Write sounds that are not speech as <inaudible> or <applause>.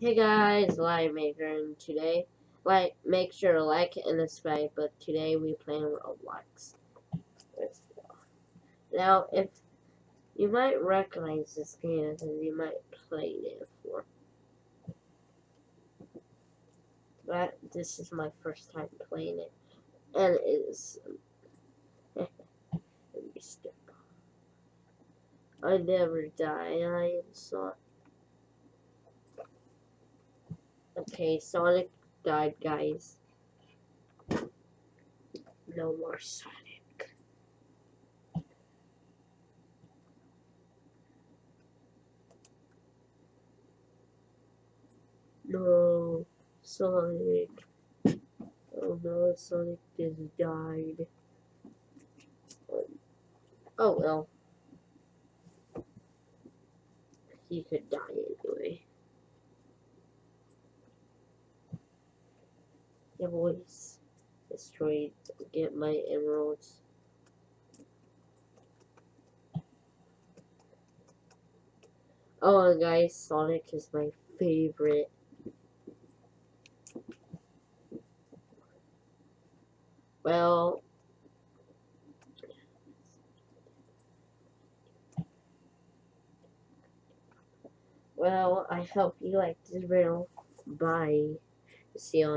Hey guys, Lion Maker, and today, like, make sure to like and subscribe. But today we playing Roblox. Now, if you might recognize this game, because you might play it before. But this is my first time playing it, and it is. <laughs> Let me skip. I never die. I am so. Okay, Sonic died, guys. No more Sonic. No, Sonic. Oh no, Sonic just died. Oh well. He could die anyway. Yeah, boys. Destroyed. Get my emeralds. Oh, guys, Sonic is my favorite. Well, well, I hope you liked this video. Bye. See you on